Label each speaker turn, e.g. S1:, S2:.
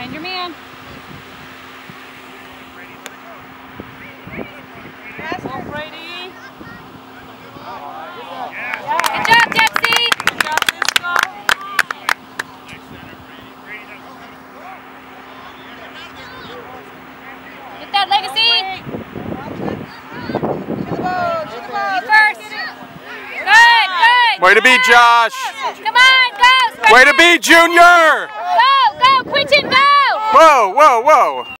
S1: Find your man.
S2: Go,
S1: Good job, Dempsey.
S2: Good job, Cisco.
S1: Get that legacy. First. Good, good.
S3: Way to be, Josh.
S1: Come on, go. Spencer.
S3: Way to be, Junior.
S1: Go, go, Quentin, go.
S3: Whoa, whoa, whoa.